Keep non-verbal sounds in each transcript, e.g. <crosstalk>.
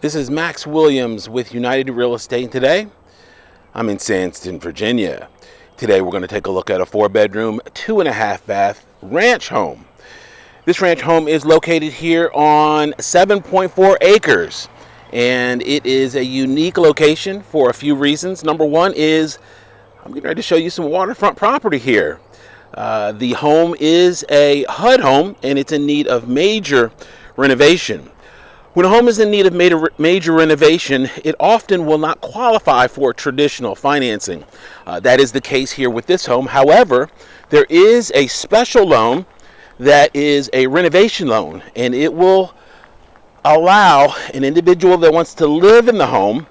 This is Max Williams with United Real Estate. Today, I'm in Sandston, Virginia. Today, we're going to take a look at a four bedroom, two and a half bath ranch home. This ranch home is located here on 7.4 acres, and it is a unique location for a few reasons. Number one is I'm getting ready to show you some waterfront property here. Uh, the home is a HUD home, and it's in need of major renovation. When a home is in need of major, major renovation, it often will not qualify for traditional financing. Uh, that is the case here with this home. However, there is a special loan that is a renovation loan, and it will allow an individual that wants to live in the home,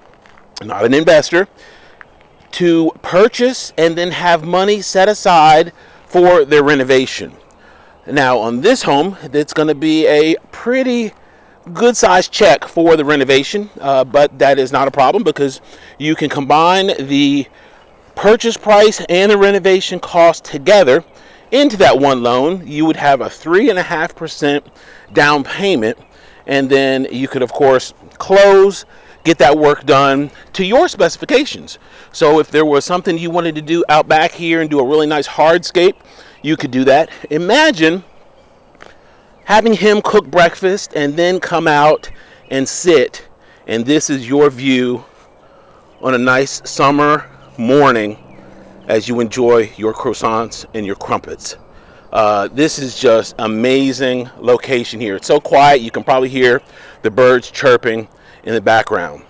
not an investor, to purchase and then have money set aside for their renovation. Now, on this home, it's going to be a pretty good sized check for the renovation, uh, but that is not a problem because you can combine the purchase price and the renovation cost together into that one loan. You would have a three and a half percent down payment, and then you could, of course, close, get that work done to your specifications. So if there was something you wanted to do out back here and do a really nice hardscape, you could do that. Imagine having him cook breakfast and then come out and sit and this is your view on a nice summer morning as you enjoy your croissants and your crumpets. Uh, this is just amazing location here. It's so quiet you can probably hear the birds chirping in the background.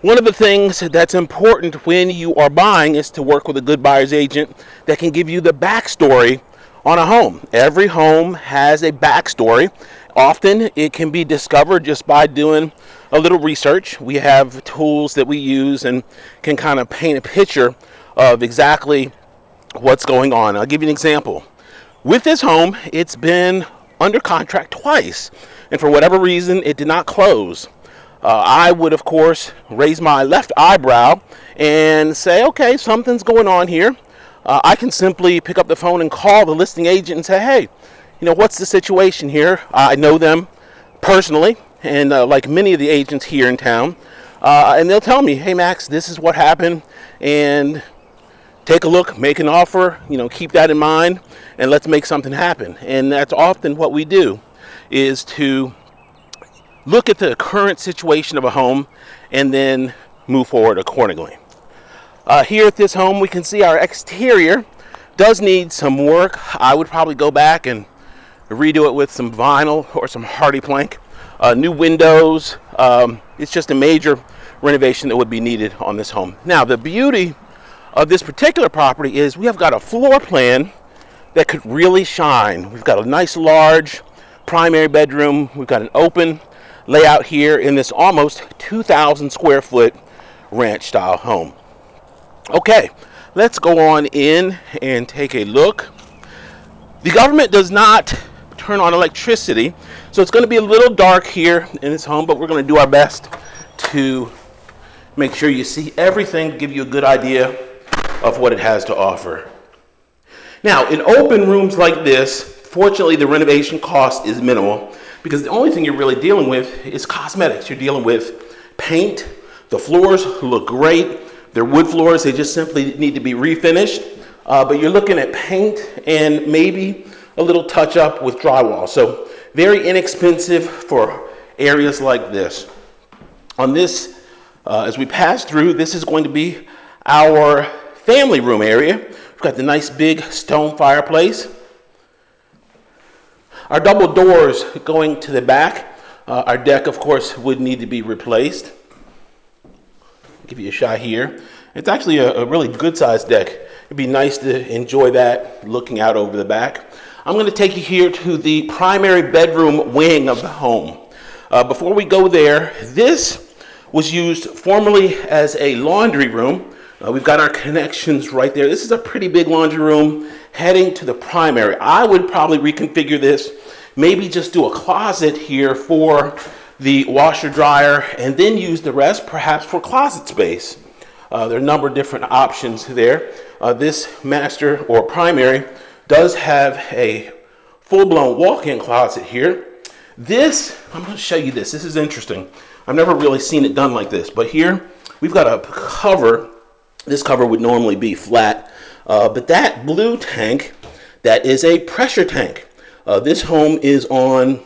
One of the things that's important when you are buying is to work with a good buyer's agent that can give you the backstory on a home. Every home has a backstory. Often it can be discovered just by doing a little research. We have tools that we use and can kind of paint a picture of exactly what's going on. I'll give you an example. With this home, it's been under contract twice, and for whatever reason, it did not close. Uh, I would, of course, raise my left eyebrow and say, okay, something's going on here uh, I can simply pick up the phone and call the listing agent and say, hey, you know, what's the situation here? I know them personally, and uh, like many of the agents here in town, uh, and they'll tell me, hey, Max, this is what happened, and take a look, make an offer, you know, keep that in mind, and let's make something happen. And that's often what we do, is to look at the current situation of a home and then move forward accordingly. Uh, here at this home, we can see our exterior does need some work. I would probably go back and redo it with some vinyl or some HardiePlank. Uh, new windows. Um, it's just a major renovation that would be needed on this home. Now, the beauty of this particular property is we have got a floor plan that could really shine. We've got a nice large primary bedroom. We've got an open layout here in this almost 2,000 square foot ranch style home. Okay, let's go on in and take a look. The government does not turn on electricity, so it's going to be a little dark here in this home, but we're going to do our best to make sure you see everything, give you a good idea of what it has to offer. Now, in open rooms like this, fortunately the renovation cost is minimal because the only thing you're really dealing with is cosmetics. You're dealing with paint, the floors look great, they're wood floors, they just simply need to be refinished. Uh, but you're looking at paint and maybe a little touch up with drywall. So very inexpensive for areas like this. On this, uh, as we pass through, this is going to be our family room area. We've got the nice big stone fireplace. Our double doors going to the back. Uh, our deck, of course, would need to be replaced give you a shot here. It's actually a, a really good sized deck. It'd be nice to enjoy that looking out over the back. I'm going to take you here to the primary bedroom wing of the home. Uh, before we go there, this was used formerly as a laundry room. Uh, we've got our connections right there. This is a pretty big laundry room heading to the primary. I would probably reconfigure this, maybe just do a closet here for the washer dryer and then use the rest perhaps for closet space. Uh, there are a number of different options there. Uh, this master or primary does have a full-blown walk-in closet here. This, I'm going to show you this. This is interesting. I've never really seen it done like this, but here we've got a cover. This cover would normally be flat, uh, but that blue tank, that is a pressure tank. Uh, this home is on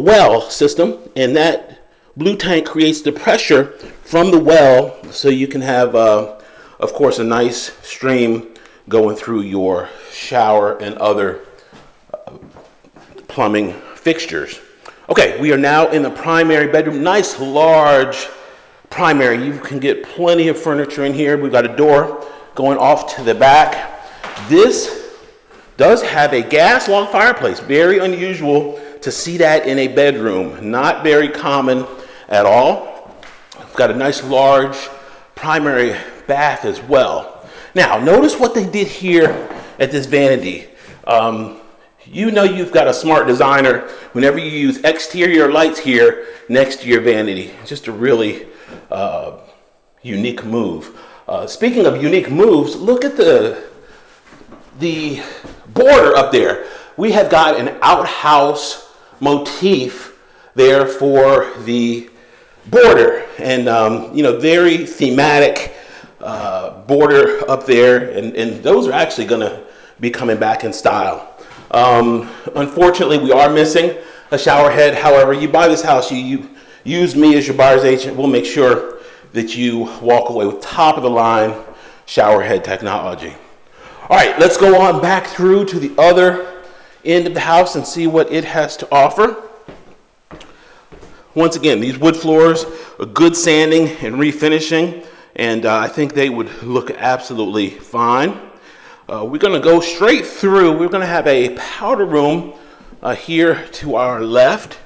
well system, and that blue tank creates the pressure from the well so you can have, uh, of course, a nice stream going through your shower and other uh, plumbing fixtures. Okay, we are now in the primary bedroom. Nice large primary. You can get plenty of furniture in here. We've got a door going off to the back. This does have a gas log fireplace. Very unusual to see that in a bedroom. Not very common at all. We've got a nice large primary bath as well. Now, notice what they did here at this vanity. Um, you know you've got a smart designer whenever you use exterior lights here next to your vanity. Just a really uh, unique move. Uh, speaking of unique moves, look at the, the border up there. We have got an outhouse motif there for the border and um, you know very thematic uh, border up there and, and those are actually going to be coming back in style um, unfortunately, we are missing a shower head. However, you buy this house, you, you use me as your buyer's agent. We'll make sure that you walk away with top of the line shower head technology. All right, let's go on back through to the other end of the house and see what it has to offer. Once again, these wood floors are good sanding and refinishing, and uh, I think they would look absolutely fine. Uh, we're going to go straight through. We're going to have a powder room uh, here to our left.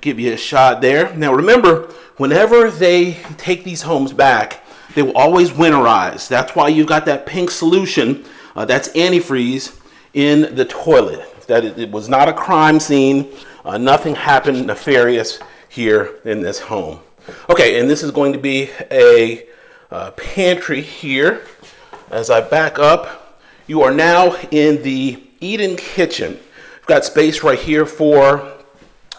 Give you a shot there. Now remember, whenever they take these homes back, they will always winterize. That's why you've got that pink solution, uh, that's antifreeze, in the toilet. That it, it was not a crime scene. Uh, nothing happened nefarious here in this home. Okay, and this is going to be a uh, pantry here. As I back up, you are now in the eat-in kitchen. We've got space right here for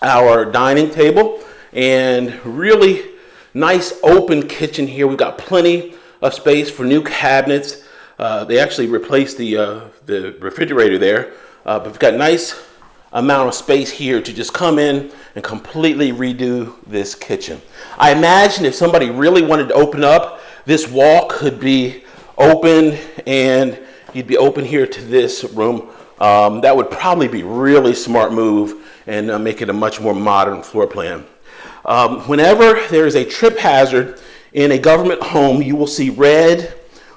our dining table and really nice open kitchen here. We've got plenty of space for new cabinets. Uh, they actually replaced the, uh, the refrigerator there, uh, but we've got a nice amount of space here to just come in and completely redo this kitchen. I imagine if somebody really wanted to open up, this wall could be open and you'd be open here to this room. Um, that would probably be really smart move and uh, make it a much more modern floor plan. Um, whenever there is a trip hazard in a government home, you will see red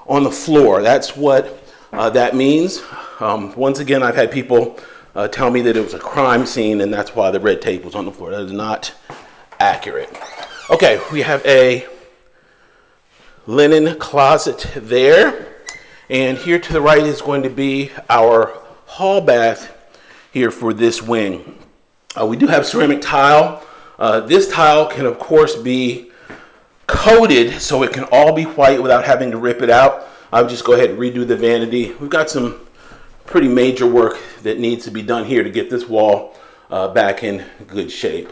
on the floor. That's what uh, that means. Um, once again, I've had people uh, tell me that it was a crime scene and that's why the red tape was on the floor. That is not accurate. Okay, we have a linen closet there. And here to the right is going to be our hall bath here for this wing. Uh, we do have ceramic tile. Uh, this tile can of course be coated so it can all be white without having to rip it out. I would just go ahead and redo the vanity. We've got some pretty major work that needs to be done here to get this wall uh, back in good shape.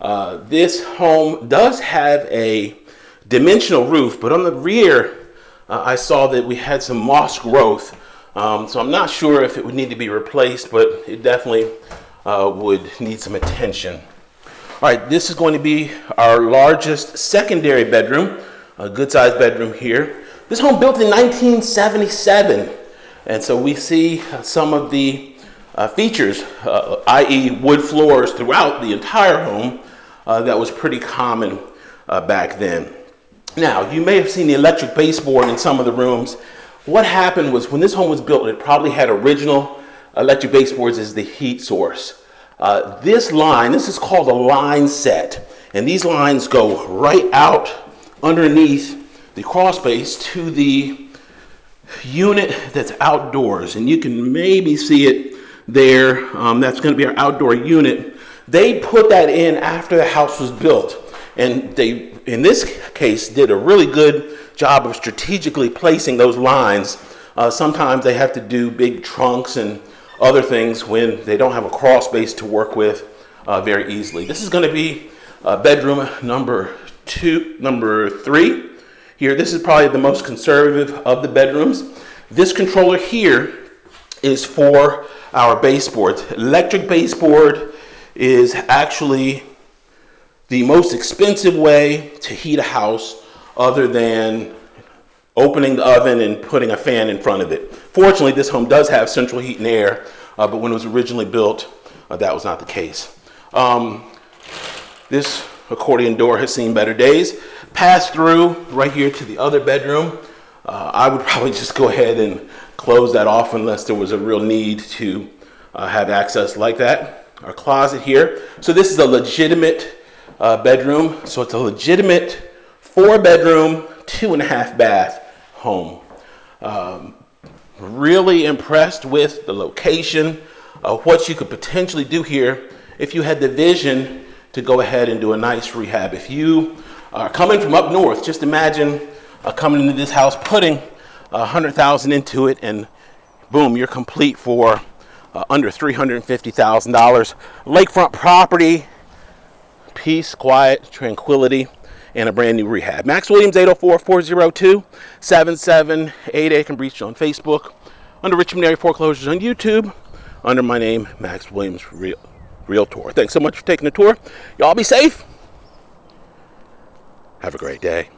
Uh, this home does have a dimensional roof, but on the rear, uh, I saw that we had some moss growth. Um, so I'm not sure if it would need to be replaced, but it definitely uh, would need some attention. All right, this is going to be our largest secondary bedroom, a good sized bedroom here. This home built in 1977. And so we see some of the uh, features, uh, i.e. wood floors throughout the entire home, uh, that was pretty common uh, back then. Now, you may have seen the electric baseboard in some of the rooms. What happened was when this home was built, it probably had original electric baseboards as the heat source. Uh, this line, this is called a line set, and these lines go right out underneath the crawl space to the unit that's outdoors, and you can maybe see it there. Um, that's going to be our outdoor unit. They put that in after the house was built, and they in this case, did a really good job of strategically placing those lines. Uh, sometimes they have to do big trunks and other things when they don't have a crawl space to work with uh, very easily. This is going to be uh, bedroom number two, number three here. This is probably the most conservative of the bedrooms. This controller here is for our baseboards. Electric baseboard is actually the most expensive way to heat a house other than opening the oven and putting a fan in front of it. Fortunately, this home does have central heat and air, uh, but when it was originally built, uh, that was not the case. Um, this accordion door has seen better days. Pass through right here to the other bedroom. Uh, I would <laughs> probably just go ahead and close that off unless there was a real need to uh, have access like that. Our closet here. So this is a legitimate uh, bedroom. So it's a legitimate four bedroom, two and a half bath home. Um, really impressed with the location, of what you could potentially do here if you had the vision to go ahead and do a nice rehab. If you are coming from up north, just imagine uh, coming into this house, putting a hundred thousand into it, and boom, you're complete for uh, under three hundred fifty thousand dollars. Lakefront property, peace, quiet, tranquility and a brand new rehab. Max Williams, 804-402-7788. Can reach you on Facebook, under Richmond Area Foreclosures on YouTube, under my name, Max Williams Real, Realtor. Thanks so much for taking the tour. Y'all be safe. Have a great day.